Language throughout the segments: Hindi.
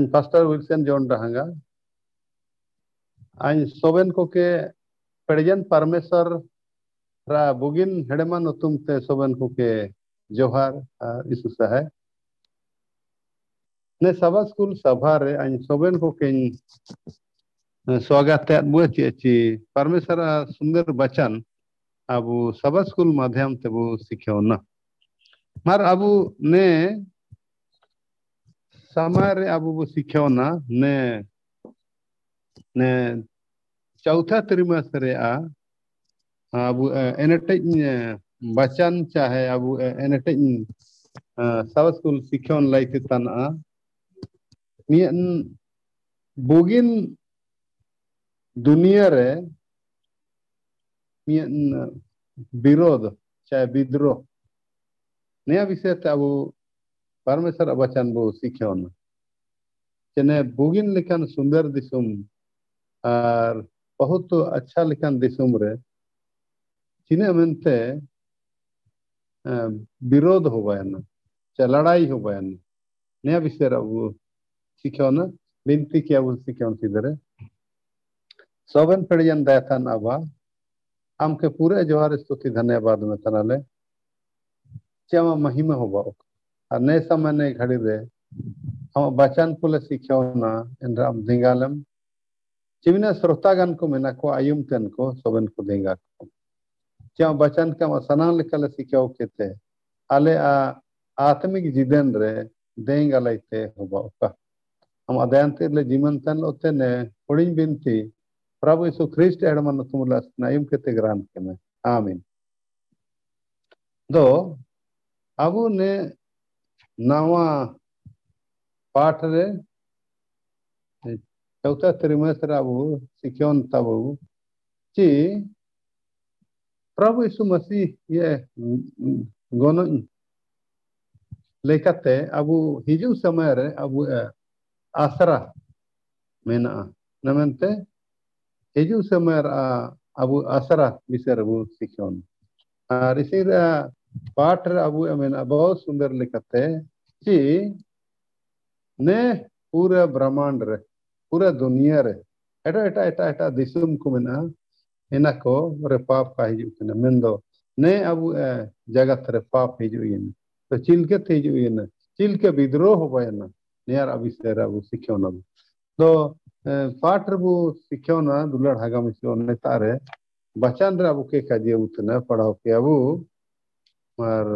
आज पास्टर विल्सन जोन रहेगा। आज सोबेन को के प्रेजेंट परमेश्वर रा बुगिन हेडमन सोबेन को के जोहार है ने सभा स्कूल सभा रे आज सोबेन को के स्वागत है अच्छी परमेश्वर सुंदर बचन अब सभा स्कूल माध्यम से वो सीखे मार अब ने समय अब सीखे ना, ने चौथा त्रिमास रे आ अब एनटे बचन चाहे अब एनटे सभा स्कूल सीखे लाइक तना मियन बुगिन दुनिया रे मियन विरोध चाहे विद्रोह नया विषय अब परमेश्वर वचन बो सीखे चेने बुगिन लेखन सुंदर दिसुम और बहुत अच्छा लेखन दिसुम रे। चिने मनते विरोध हो बयान चाहे लड़ाई हो बयान नया विषय अब सीखे बिनती किया वो सीखे सीधे सोबन पेड़ियन दयाथन अबा आम के पूरे जोहार स्तुति धन्यवाद में चमा महिमा होबा नए समय नए घड़ी रे हम बचन पुले सीखे ना, इन राम धिंगालम चिमिना श्रोतागन को मेना को आयुम तेन को, सोबन को धिंगा को। क्या बचन का सना लिखल सीखे केते आले आ, आत्मिक जीवन रे देंगा लाइते होबा का हम अदयंते ले जीवन तन ओते ने हुडिंग बिनती प्रभु यीशु ख्रिस्ट एडमन तुमुला नाइम केते ग्रान केने आमीन। दो अबु ने नवा पाठ रे। चौथा त्रिमास अबु सिक्योन तबु ची, प्रभु यीशु मसीह ये गोनो लेकते अबु हिजु समय रे, अबु आसरा मेना नमनते समय अबु आसरा विषय अबु सिक्योन। और इसी पाठ अबु मेना बहुत सुंदर लिखते कि ने पूरा ब्रह्मांड रे, पूरा दुनिया रे एटा एटा एटा एटा दिसुम को मेना ina ko re pap ka hiju kena mendo ne abu jagat re pap hiju yin to chilke te hiju yin chilke bidroh ho bayana नेर अविषय अबु सिक्यो न तो पाठ रबु सिक्यो न दुलड़ हागा मिसो ने तारे बचन रे अबु के काजे उतने, पढ़ाओ के अबु और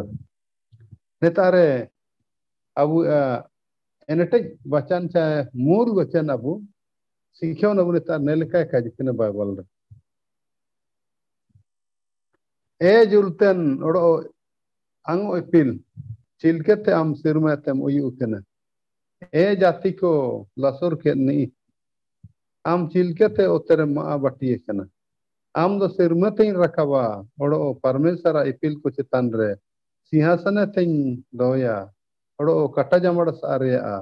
ने तारे अबु एनटे बचन चाहे मूल वचन अबु सिक्यो न ने तार नेलका काजे कने बाइबल रे। ए जुलतन ओडो अंग इपिल चिलकेते आम सिरमेतेम उयु कने ए जाति को लसुर के नहीं आम चिलकेते उतरे मा बटिए कना आम दो सिरमते रखबा ओडो परमेश्वर इपिल को चितान रे सिंहासन तेन दोया ओडो कटा जमड़ सारे आ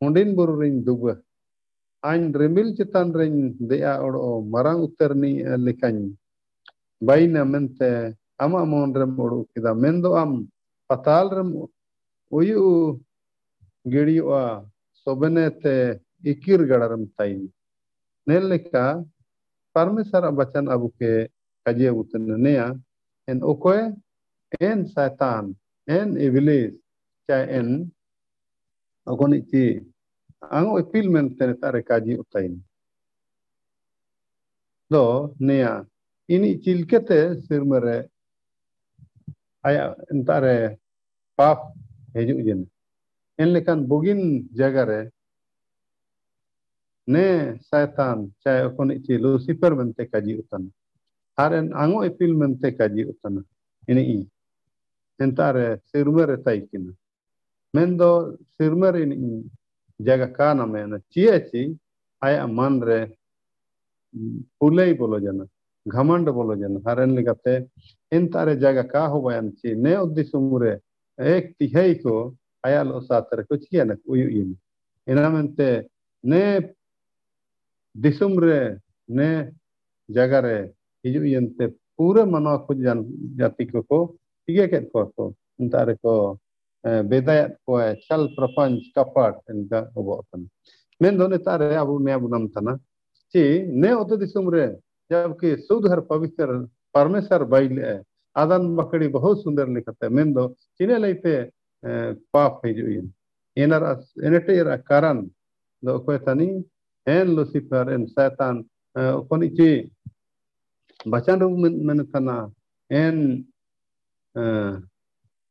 बुरु रिन दुब आइन रिमिल चितान रिन देया ओडो मरंग उतरनी लिकानी bayna mente, ama mon rem odu kida mendo am. Patal rem uyu gediyo sobenete ikir gadaram tai neleka परमेश्वर बचन अब के कजे उतन नया एन ओकोए एन शैतान एन इबलिस चाहे एन अगोनी ची अंग इपिल में तेरे तारे काजी उताइन दो नया ini cilkete sirmere aya entare pap heju jen en lekan bugin jagare ne setan चाहे kon ichi lucifer mente kaji utan haren ango epil mente kaji utan ini i entare sirmere taikina mendo sirmere ini jaga kana mena chiachi aya manre pulei bolo jana घमंड बोलो जन हरन लिखते इन तारे जगह का हो बयान ची ने उद्देश्य मुरे एक तिहाई को आयाल सातर कुछ किया न उयु इन इना मनते ने रे ने जगह रे हिजु यंते पूरे मनो खुद जन, जाति को को ठीक को को तारे को obotan men done tare abu ne abu nam tana chi ne oto disum re जबकि हर पवित्र परमेश्वर बाइले आदन मकड़ी बहुत सुंदर लिखते मेन चिने लेते पाप हिजुइन एनर एनटे कारण कोई तनी एन शैतान कोनी ची बचन रूप में तना एन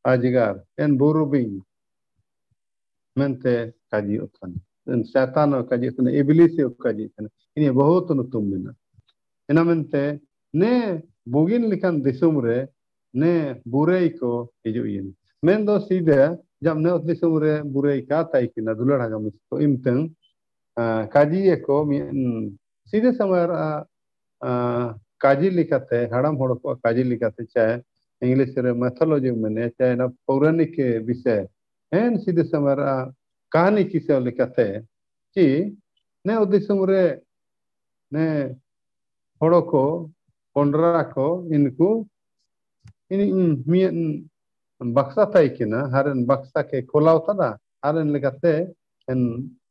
ajigar en burubing mente kaji utkan en setan kaji utkan iblis kaji utkan ini बहुत nutum mina ena mente ne bugin likan disum re ne burei ko hiju yin men do sida jam ne disum re burei ka tai kina dular hagam ko imteng kaji ko सीधे समय काजी लिखते हड़म हड़ को काजी लिखते चाहे इंग्लिश रे मैथोलॉजी में चाहे ना पौराणिक विषय एन सीधे समय कहानी किसे लिखते कि ने उद्देश्य रे ने हड़ो को पंडरा को इनको इन मियन बक्सा ताई किना हरन बक्सा के खोलाव तना हरन लेकाते एन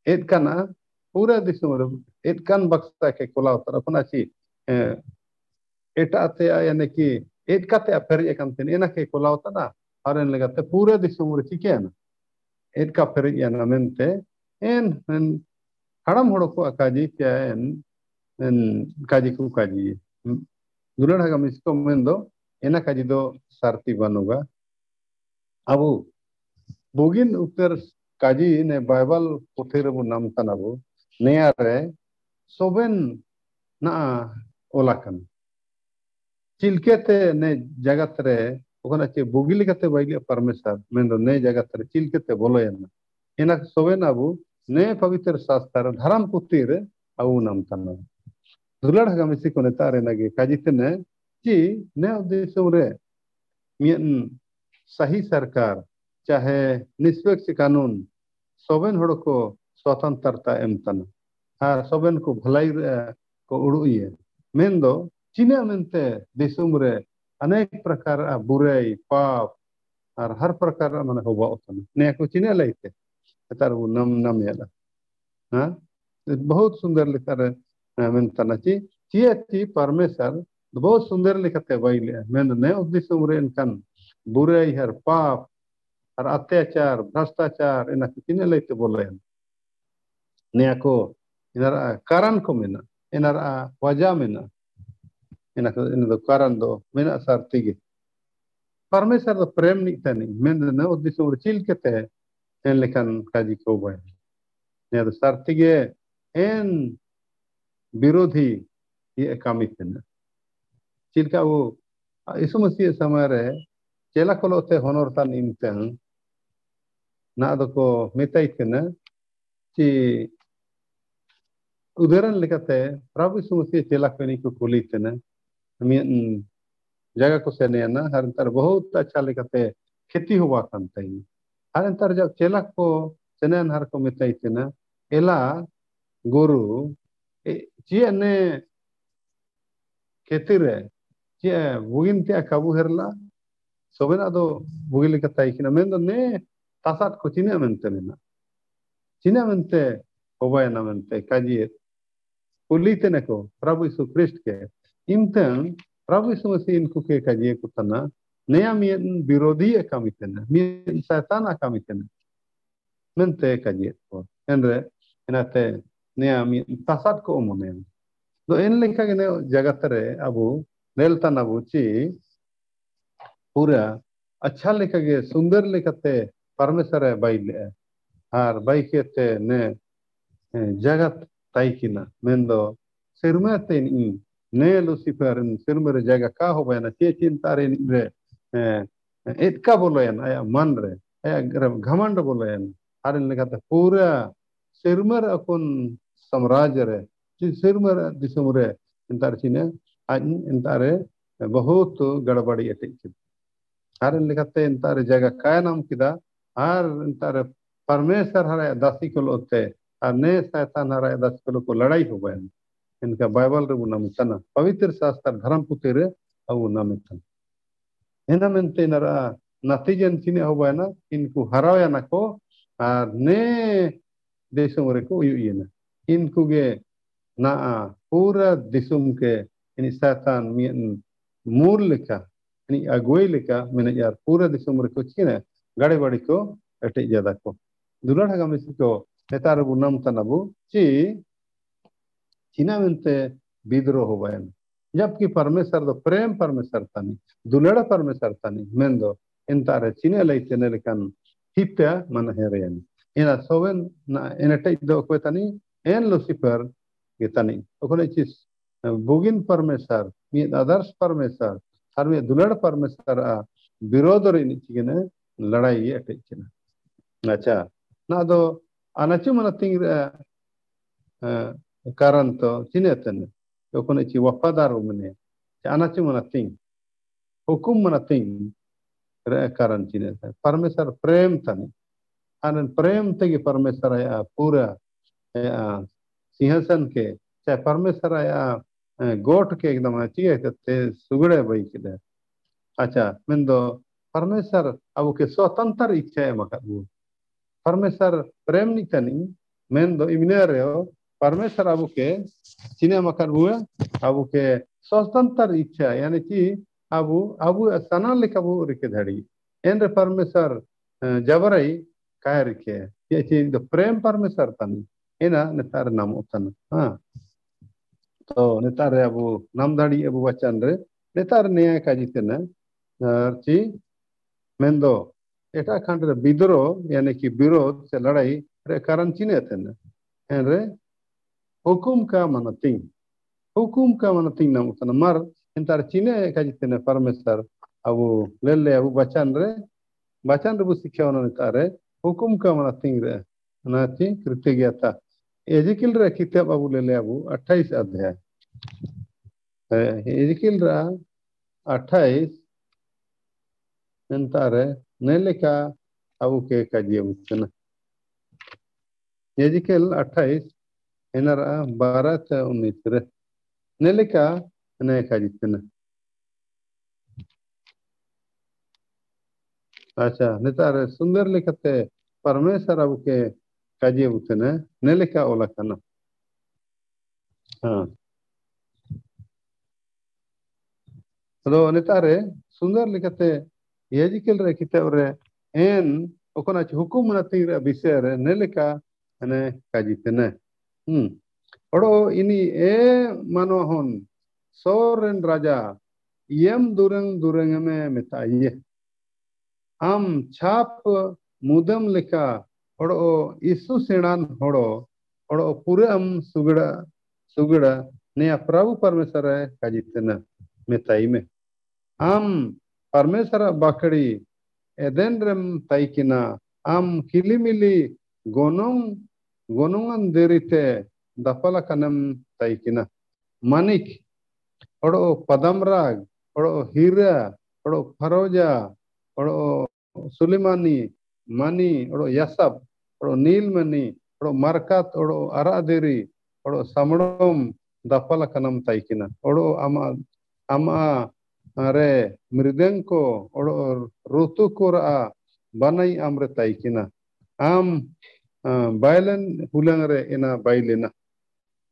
बक्सा के खोलाव පුරදිසුමරු එත්කන් බක්සක කොලාවතර අපනචි එටාතය යනකි ඒත්කතය පෙරියකන්තින එනක කොලාවතන අරෙන් ලගත පුරදිසුමරු චිකයන ඒත්ක පෙරියන මෙන්තේ එන් හඩම් හොඩකු අකාජීකයන් කාජිකු කාජී දුරණග මිස්කොම් මෙන්දෝ එන කජිදෝ සර්ති වනුගා අබු බුගින් උත්තර काजी ने बाइबल पोथी रेबो नाम कानाबो नेया रे सोबेन ना ओलाकन चिलकेते ने जगत रे ओखना चे बुगिली कते बाइले परमेश्वर ने जगत रे चिलकेते बोलोयना एना सोवेन अबु ने पवित्र धर्म पुत्री अबु नाम ने कि ने उद्देश्य रे मियन सही सरकार चाहे निष्पक्ष हड़ स्वतंत्रता तना हाँ सोबेन को भलाई को उड़ुइए मेन चीना मेनते दिसुम रे अनेक प्रकार बुराई पाप और हर प्रकार माने होबा ने को चीना लेते तार नम नम याला हाँ बहुत सुंदर लिखा रे मेनता ना ची चिए ची परमेश्वर बहुत सुंदर लिखते बाइले मेन ने दिसुम रे इनकन बुराई हर पाप और अत्याचार भ्रष्टाचार इना चीना लेते बोले कारण को ina do karan do mena sartige परमेश्वर तो प्रेम उद्देश्य और चिल के थे एन लेखन काजी को बे ने तो एन विरोधी ये थे चिल का वो यीशु मसीह समय रे चेला को लोते होनर ता निमते ना दो को मिताई ना कि उदाहरण लेकर प्रभु यीशु मसीह चेला को नहीं को खुली थे ना। जगह को से ना, हर अंतर बहुत अच्छा लेकते खेती हुआ करते हैं हर अंतर जब चेला को सेनन हर को मिताई ना, एला, गुरु चे ने खेती रे चे बुगिन ते काबू हेरला, सोबेना दो बुगी लेकताई किना मेन दो ने तासात को चिने मेनते ना। चिने मेनते मेनते कुलीते ने को प्रभु कुलीतने को प्रभु यीशु क्रिस्ट के इमत प्रभु यीशु मसीह इनको के कजिए कुतना नया मियन विरोधी एक काम इतने मियन सैतान एक काम इतने मन ते को यंद्रे इनाते नया मियन तासात को उमोने तो इन लेखा के ने जगतरे अबू नेलता ना बोची पूरा अच्छा लेखा के सुंदर लेखा ते परमेश्वर है बाइल है बाइके ते ने जगत ताइकिना मेंदो सिरमे ते ne Lucifer in sirmere jaga ka ho bayana che chintare re etka boloyan aya man re aya घमंड boloyan harin lekata pura sirmer akun साम्राज्य रे सिरमर दिसम रे इंतार चिने आज इंतारे बहुत गड़बड़ी एटे हर लेखाते इंतारे जगह काय नाम किदा हर इंतारे परमेश्वर हरे दासी को लोते ने ऐसा नाराय को लड़ाई हो गए इनका बाइबल रे वो पवित्र शास्त्र धर्म पुत्र रे अब वो न मिथन है ना मिंते नरा नतीजे चीने हो गए ना, इनको हराओ या ना को, और ने देशों वाले को यू ये ना। इनको के ना, पूरा दिशों के इन सातान मियन मूर लिखा इन अगुई लिखा, मैंने यार पूरा दिशों वाले को चीने गड़े बड़े को, ऐटे ज़्यादा को। दूर ढका को नेतार गुनम तनब ची चीना मिनते विद्रोह वायन जबकि परमेश्वर दो प्रेम परमेश्वर तानी दुलड़ा परमेश्वर तानी मैं दो इन तारे चीने लाई चेने लेकन हिप्या मन है रे यानी इन असोवन ना इन टाइप दो को तानी एन लुसिफर ये तानी तो कोने चीज़ बुगिन परमेश्वर मी आदर्श परमेश्वर और मी दुलड़ा परमेश्वर आ विरोध रे निचिकने लड़ाई ये टेचना अच्छा ना दो अनचु मन तिंग कारण तो चिने तन ओकोने ची वफादार मने अनचु मन तिंग हुकुम मन तिंग कारण चिने परमेश्वर प्रेम तनी आनंद प्रेम तगी परमेश्वर आया पूरा सिंहासन के चाहे परमेश्वर आया गोट के एकदम है ते सुगड़े बई के अच्छा मैं दो परमेश्वर अब के स्वतंत्र इच्छा है मका परमेश्वर प्रेम नहीं तनी मैं दो इमने रहे परमेश्वर अब के चिने मकर हुआ अब के स्वतंत्र इच्छा यानी कि abu abu sanal leka bu rike dhari endre parmesar jabarai kaya rike ye chi the prem parmesar tan ena netar nam utan ha to netar abu एटा खंड विद्रोह, यानी कि विरोध से लड़ाई रे कारण चिन्ह थे रे, हुकुम का मन तीन। हुकुम का मन तीन नाम उतना। मर इंतार चिन्ह का परमेश्वर, अब ले ले अब बचान रे। बचान रे शिक्षा उन्होंने तारे हुकुम का मन तीन रे। नाची कृत्य ज्ञाता एजिकिल रे किताब अब ले ले अब अट्ठाईस अध्याय। एजिकिल रा अट्ठाईस इंतारे नैलेखा अवके कजियमतना यजिकल अट्ठाईस एनरा बारह से उन्नीस नैलेखा नैखा जितना अच्छा नेतार सुंदर लिखते परमेश्वर अब अवके कजियमतना नैलेखा ओलखना हाँ तो नेतारे सुंदर लिखते एजिकल खिताबरे एन ओकोना हुकुम नथिंगरे विषय रे नेलेका अने काजितने हम ओडो इनी ए मनोहन सोरन राजा यम दुरंग दुरंग में मिताये हम छाप मुदम लिखा ओडो यीशु सेनान होडो ओडो पुरे हम सुगड़ा सुगड़ा ने प्रभु परमेश्वर है काजितने मिताई में हम परमेश्वर बाकड़ी एदेन रम ताइकिना आम किलिमिली गोनों गोनोंगन देरिते दफला कनम ताइकिना Manik Odo Padamrag, Odo Hira, Odo Faroja, Odo Sulimani, Mani, Odo Yasab, Odo Nilmani, Odo Markat, Odo Aradiri, Odo Samdom, Ama Ama Are Mridenko, Odo Rutukura, Banai Amre Taikina, Am Bailen Hulangre ina Bailina.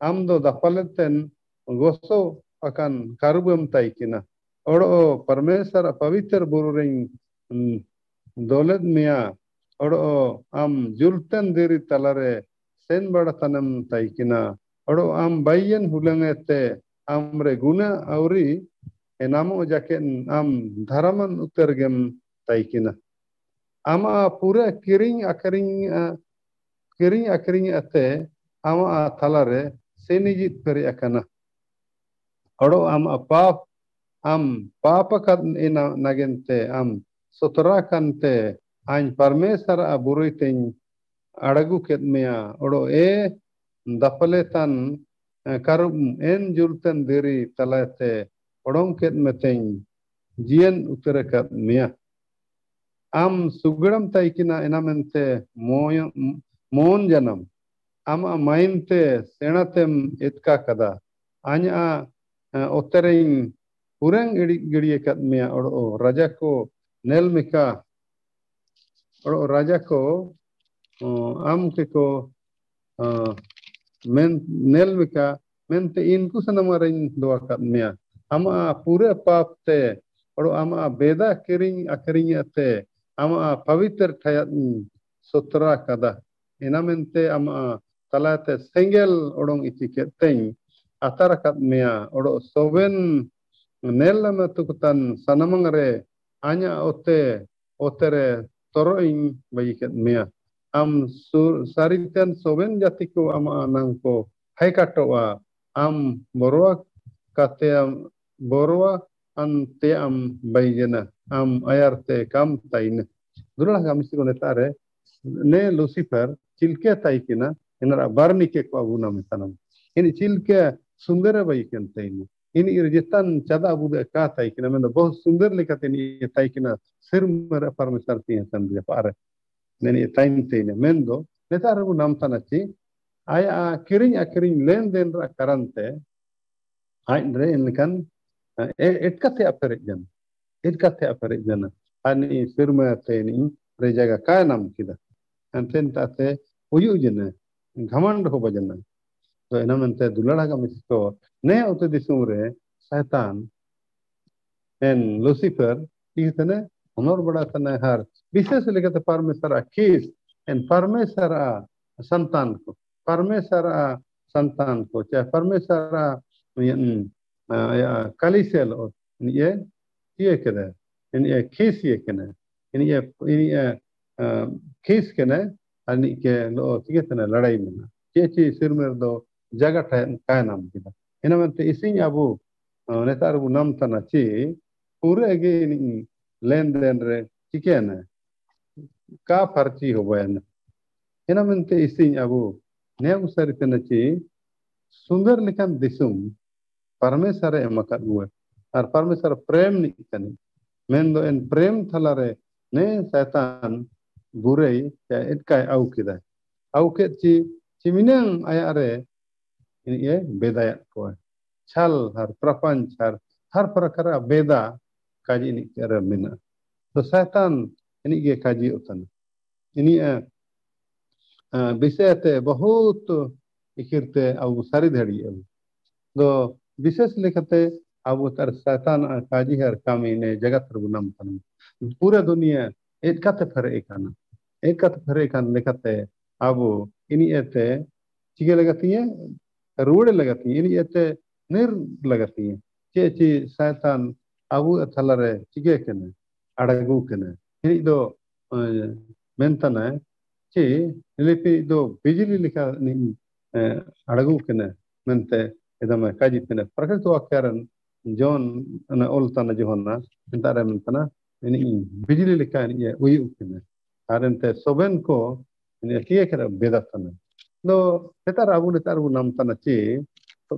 Am do Dapaleten Goso akan karbam taikina odo परमेश्वर पवित्र बुरुरिंग दौलत मिया ओडो am julten diri talare sen bada tanam taikina odo am bayen hulangete amre guna auri enamo jaken am dharaman utergem taikina ama pura kiring akring kiring akring ate ama talare senijit peri akana Oro am apap am papa kat ina nagente am sotra kante ain parmesar aburitin adagu ket mea oro e dapaletan karum en anya ottering urang gidi gidi kat mea odo raja ko nel mika oro raja ko am ke ko men nel mika mente inku sanamarin doa kat mia ama pure pap te oro ama beda kering akering te ama pavitr thayat sutra kada enamente ama talate sengel odong iti keteng atara kat mia oro soben nel lama tukutan sanamang re anya ote otere toroing bagi ket mea am saritan soben jatiko ama nangko hai katoa am borwa kate am borwa an te am baigena am ayarte kam taine durlah kami siko netare ne lucifer cilke taikina enara barnike ko abuna metanam ini cilke sundara baiken taine ini irjitan cada bude kata ikina menda बहुत सुंदर लिखते ini taikina sirmara parmesarti san dia pare neni tain tine mendo netar bu nam tanachi aya kiring akiring len den ra karante ai re enkan et jan et kate apere jan ani sirma tini re jaga ka nam kida anten tate uyu jene घमंड हो बजना तो मनते दुलड़ा का मिसको ने उते दिसुम रे शैतान एन लूसीफर इतने honor bada tana har विशेष लेकर परमेश्वर खीस एन परमेश्वर संतान को परमेश्वर संतान को चाहे परमेश्वर ये करे इन ये खीस ये कने इन ये इन ये खीस कने अनि के लो ठीक है लड़ाई में चे चे सिर में दो जगह काय नाम किदा ina mente ising abu netar bu nam tana chi pure ge ni len den re chikene ka parchi ho bayan ina mente ising abu ne usar tana chi सुंदर लेकिन दिसुम परमेश्वर एमकत हुए। और परमेश्वर प्रेम मेन दो इन प्रेम थलारे ने शैतान बुरे या इतका आउ किदा आउ के ची, चिमिनंग आया रे ini beda ko chal har prapanch har har prakara beda kaji ini kira mina तो ini ge kaji utan ini विषय ते बहुत इकिरते अब सारी धड़ी अब तो विशेष लिखते, अब उतर शैतान काजी हर कामी ने जगत रुनम तनम पूरा दुनिया, एक कत फर एक आना। एक कत फर एक आना लिखते, अब इन ऐसे चीज़ें लगती हैं, रूढ़ लगती हैं इन ऐसे निर लगती हैं। चे चे शैतान, अब अथलर है चीज़ें क्या ने अड़गू इन दो मेंटन है, चे लेकिन दो बिजली लिखा नहीं अड़गू क्या मेंटे bijili lika ni adagu kene mente edama kaji kene prakrit wakaran jon ana oltana johonna entare mentana ini bijili lika ni uyu kene arente soben ko ini kia kera bedatana No, kita rabu kita rabu nam tanah ci,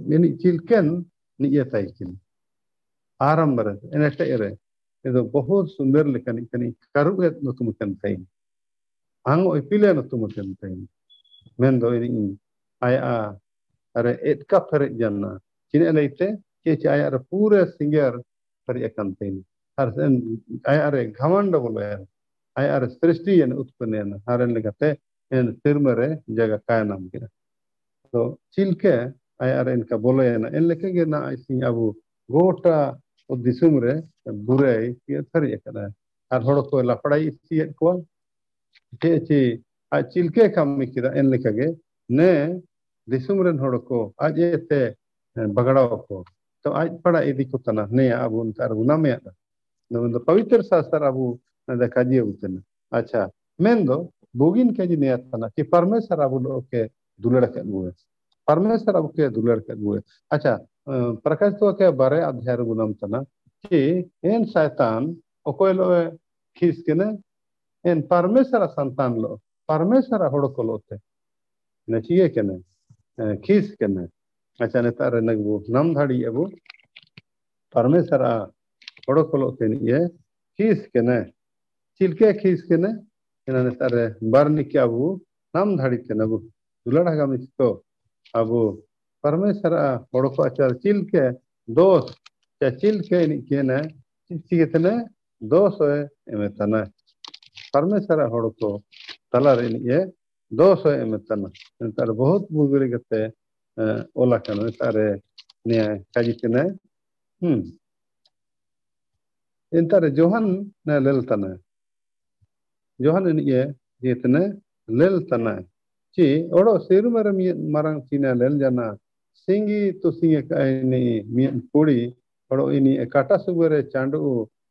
ini cilken ni ia taikin. Aram berat, ini ada ere. Itu बहुत सुंदर लेकिन इतनी करुगे न तुम कंtain. Ang ipile न अरे एटक फेरे जन्ना चिन्हते चेचे आया पूरे सिंगर फेरे हर आया घमंड बोल आया सृष्टि उत्पन्न हर सिरम जगह कायनाम तो चिल्के आया इनका बोलेना इन लेखे ना इसी अब गोटा और बुरे फेरे लापड़ाई इसी को चे चे चिल्के काम इन लेखे ने हड़को आज ये बगड़ा को तो आज पड़ा इदी को नाम पवित्र शास्त्र अब काजीबून अच्छा मेन बोगिन काजी ने कि परमेश्वर अब के दुलड़े परमेश्वर अब के दुलड़े अच्छा प्रकाश तो के बारे अध्याय नाम कि एन सैतान खीस के एन परमेश्वर संतान लो परमेश्वर हड़को लोते चिकेकने खीस केना अच्छा नेता रनक वो, नाम धाड़ी है वो। परमेश्वर आ बड़ो खोलो के नहीं है। खीस के ना चिलके खीस के ना इन्होंने तारे बार निकिया वो। नाम धाड़ी के वो। दुलड़ा का मिस तो। अब वो परमेश्वर आ बड़ो को अच्छा चिलके दोस या चिलके निकिये ना? चिके तने दोस है इमेतना परमेश्वर आ बड़ो को तलार इन्हीं दोष बहुत बुगुरी गते ओला तारे निया हम्म। इन तारे ने लेलतना ची, ओड़ो सिर मर मरंग चीना लेल जाना। सिंगी तो सिंगे कुड़ी ओड़ो इनी काटा सुबरे चांडू,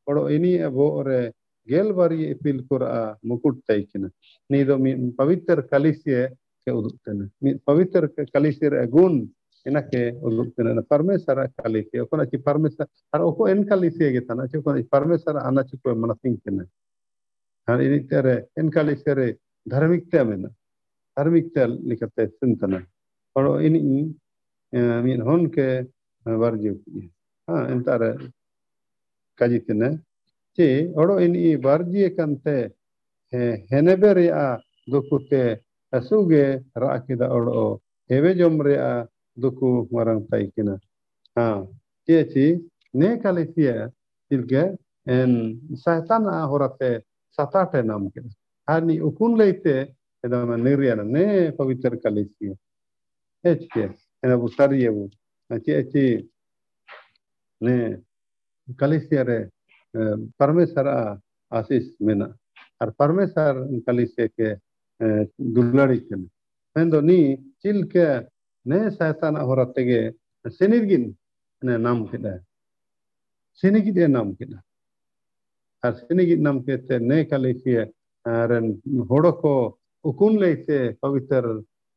ओड़ो इनी अबो रे गेल बारिये इपिल कुरा मुकुट ताई किना नी दो मी पवित्र कलिसिये के उदुक्तने मी पवित्र कलिसिर गुण इना के उदुक्तने ना परमेश्वर कलिसिये ओको ना ची परमेश्वर हर ओको एन कलिसिये के था ना ची ओको ना परमेश्वर आना ची कोई मनसिंग किना हाँ इन तेरे एन कलिसिरे धर्मिकता में ना धर्मिकता लिखते इन मी होन के इन kajitene oro in i barji kante henebere a dokute asuge rakida oro heve jomre a duku marang taikina ha ci ci ne kalisia tilge en satan a horate satate nam kina hani ukun leite edama niriana ne pavitra kalisia echke ena busariyebu achi achi ne kalisia re परमेश्वर आशीष मेना और परमेश्वर कलिसे के दुलड़ी के मेंदो नी चिल के ने शैतान होरते गे सेनिगिन ने नाम केदा सेनिगिन दे नाम केदा और सेनिगिन नाम केते ने कलिसे रन होड़ो को उकुन लेते पवित्र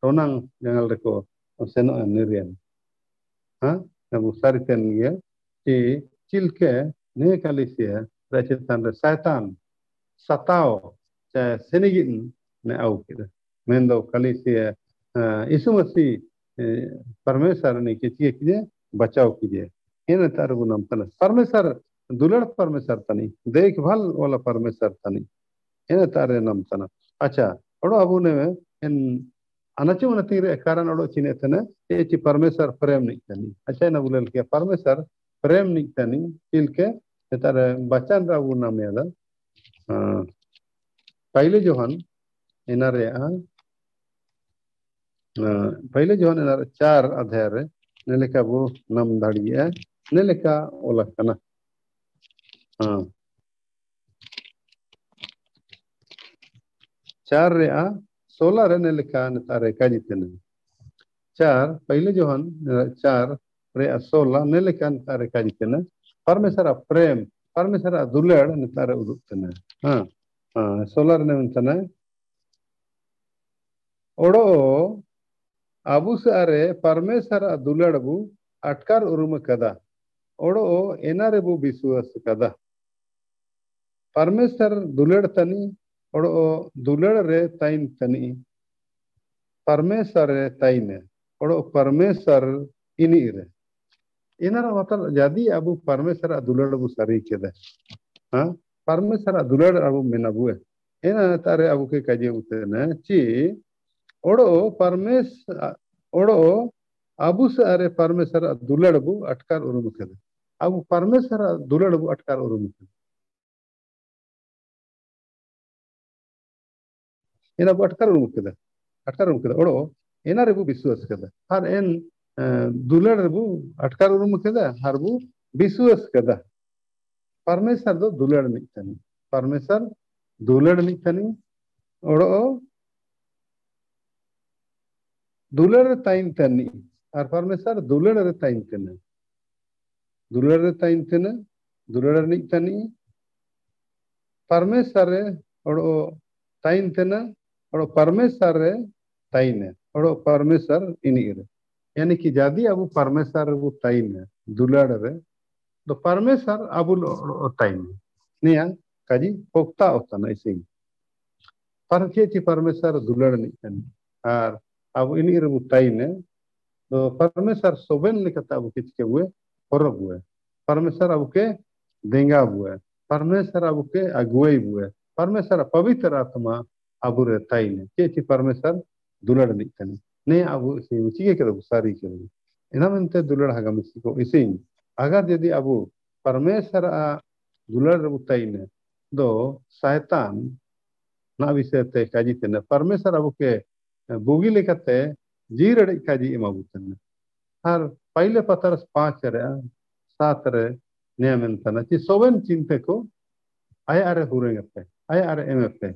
रोनांग जंगल रको kalisia, racitan de setan satao cha ne au kida mendo परमेश्वर ने के कीजिए बचाव कीजिए इन तरगुनम तन परमेश्वर दुलड़ परमेश्वर तनी देखभाल वाला परमेश्वर तनी इन तारे नम तना अच्छा ओडो अबू ने इन अनचु नती रे कारण ओडो चिने तने ये ची परमेश्वर प्रेम नहीं तनी अच्छा ना परमेश्वर प्रेम नहीं तनी किल के Bacaan rabu namanya uh, पहले जोहन इनारे पहले जोहन इनार चार अध्याय रे नेलेका बो नाम दाड़िए नेलेका ओला चार रे सोलह रे नेलेका नतारे काजितने चार पहले जोहन चार रे सोलह नेलेका नतारे काजितने परमेश्वर प्रेम परमेश्वर दुलड़ नितार उदुक्तने हाँ हाँ सोलर ने उन्तने ओडो अबु सारे परमेश्वर दुलड़बु अटकर उरुम कदा ओडो एनारे बु विश्वास कदा परमेश्वर दुलड़ तनी ओडो दुलड़ रे ताइन तनी परमेश्वर रे ताइन ओडो परमेश्वर इनी रे ಏನಾರ ಮಾತಾಡ jadi abu parmesar dular abu sari keda ha parmesar dular abu menabu ena tare abu ke kaje utena chi odo parmes odo abu sare parmesar dular abu atkar urum keda abu parmesar dular abu atkar urum keda ena abu atkar urum keda atkar दुलड़बू अटकार मुख्यदा Harbu विश्वास कदा परमेश्वर दो दुलड़ निकतनी परमेश्वर दुलड़ निकतनी ओड़ो दुलड़ ताइन तनी और परमेश्वर दुलड़ रे ताइन तने दुलड़ रे ताइन तने दुलड़ निकतनी परमेश्वर रे, ओड़ो ताइन तने ओड़ो परमेश्वर रे ताइन ओड़ो परमेश्वर इनी रे। यानी कि यदि अब परमेश्वर है तो नहीं काजी पोक्ता होता ना ऐसे ही पर के परमेश्वर दुलड़ नहीं करनी और अब इन रे ताइन है तो परमेश्वर सोबेन लिखता अब किच के हुए? horror हुए। परमेश्वर अब के देंगा हुए। परमेश्वर अब के अगुवाई हुए। परमेश्वर पवित्र आत्मा अब रे ताइन के परमेश्वर दुलड़ नहीं sari ke ina mente dulad haga misiko isin agar यदि abu परमेश्वर दुलार रबुताइन दो शैतान ना विषय काजी परमेश्वर अब के बुगी लेकते जी रड़े काजी एमाबुतन हर पहले पतर पाँच सात रे नियमन तना ची सोवन चिंते को आय आरे हुरेंगे आय आरे एम पे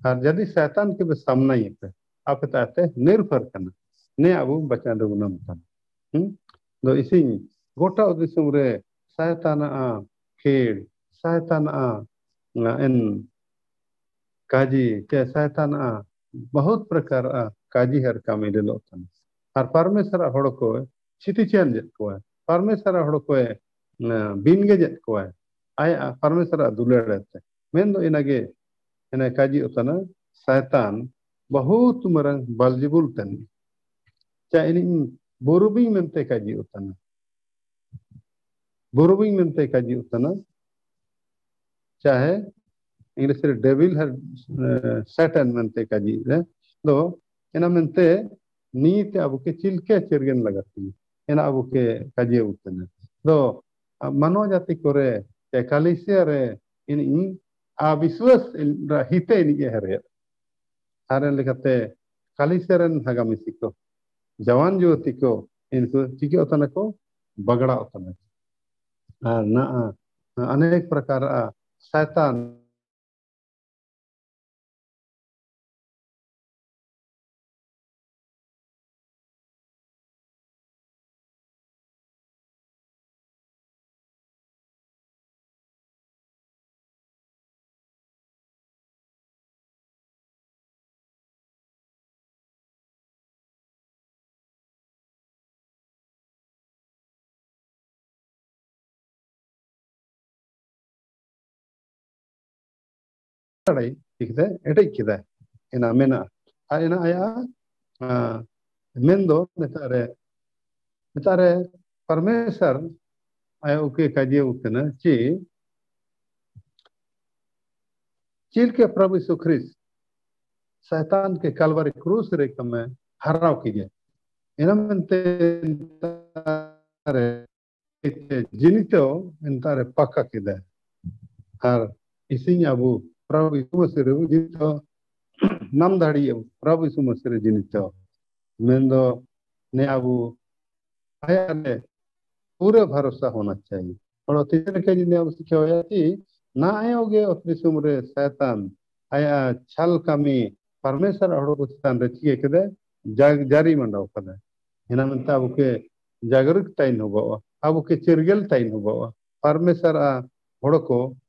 और यदि शैतान के सामना ही आप ताते निर्भर करना। ने अब बचान रघुनम तन हम्म? दो इसी गोटा दिसम रे शैतान आ खेड़ शैतान आ इन काजी के शैतान आ, बहुत प्रकार काजी हर कामी ले लोतन और परमेश्वर हड़ को छिति चेन जत को परमेश्वर हड़ को बिन गे जत को आय, परमेश्वर दुलेड़ते मेन दो इनागे ina kaji utana setan बहुत मरंग बलजिबुल तन चा इन बोरुबिंग मेंते काजी utana. बोरुबिंग मेंते काजी utana. चाहे इंग्लिश रे डेविल हर सैटन मेंते काजी रे दो एना मेंते नीते अब के चिलके चिरगन लगती एना अब के काजी utana. दो मानव जाति करे कालिसिया रे इन a haren lekate kaliseren hagamisiko जवान जो थी को इनको चिके होता न को बगड़ा अनेक प्रकार शैतान ᱟᱲᱟᱭ ᱤᱠᱫᱟ ᱮᱴᱟᱭ ᱠᱤᱫᱟ ena mena ena aya mendo metare metare परमेश्वर आया उके काजे उतना ची चील के प्रभु यीशु ख्रिस्त शैतान के कलवरी क्रूस रे में हराव कीजिए इनमंते जिनितो इंतारे पक्का किदा हर इसी अबू प्रभु यीशु मसीह रे जिनितो नाम दाड़ी प्रभु यीशु मसीह जिनितो। मेंदो ने अबू आया पूरा भरोसा होना चाहिए। और तीसरे के जिन्हें अब सीखे होया थी, ना आयोगे अपने सुमरे शैतान, आया छल कमी परमेश्वर को चितान रचिए कदे, जाग जारी मंडाव कदे। हिना मनता अब के जागरूक टाइन हो अब के चिरगल टाइन हो परमेश्वर आ हड़ो को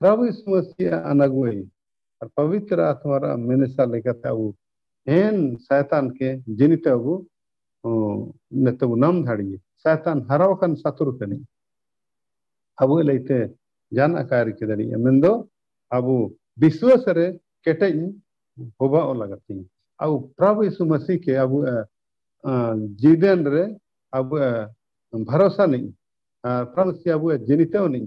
प्रभु यीशु और पवित्र आत्मा मैंने सा लेकर था वो। एन शैतान के जिनित वो ने तो नाम धाड़ी शैतान हराव kan सतुर कनी। abu leite jan akar kidari amendo abu विश्वास रे केटे होबा लगती अब प्रभु यीशु मसीह के अब जीवन रे अब भरोसा नहीं। प्रभु से अब जनिते नहीं।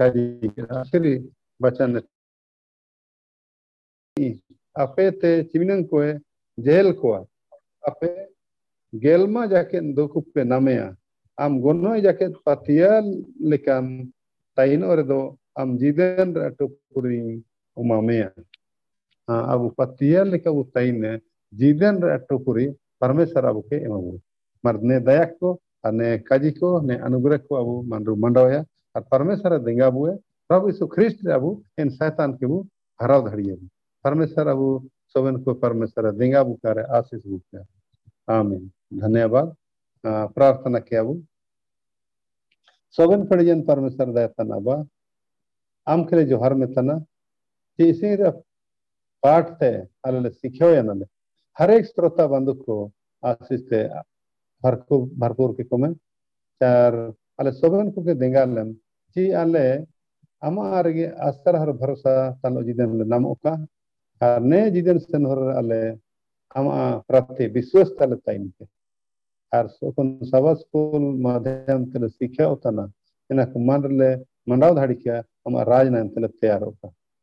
आखिरी वचन को जेल को अपे गेलमा जाके पे नामे आम गुनो जाके पतिया लेकान आम जीदन रटो अब पतिया लेका वो ताइन जीदन रटो परमेश्वर अब के इमामु मरने ने काजी को, ने अनुग्रह को अब मंडू मंडवाया। और परमेश्वर देंगे अबू प्रभु यीशु ख्रिस्ट अबू इन शैतान के हराव धड़िए परमेश्वर अबू सोबन को परमेश्वर देंगे अबू करे आशीष बू करे आमीन। धन्यवाद। प्रार्थना किया अबू सोबन पड़ियन परमेश्वर दया बा। आम के लिए जोहर में तना कि इसी पाठ ते, अल्ले सीखो नले हर एक श्रोता बंधु को आशीष भरपूर भरपूर के कमे। चार, अल सबन को देंगे जी आल आम आगे आस्था हर भरोसा तल जिदेम नाम और ने जिदेम सेन आल आम प्रार्थी विश्वास तल सबा स्कूल माध्यम तेल शिक्षा होता इना को मान रे मांडव दाड़ा आम राजना तैयार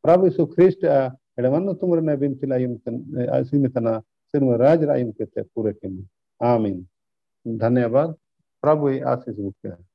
प्रभु यीशु ख्रीस्ट हेड़मान तुम बीन तेल आयुम सिमेना राज आयुम के पूरे आमीन। धन्यवाद। प्रभु आशीष है।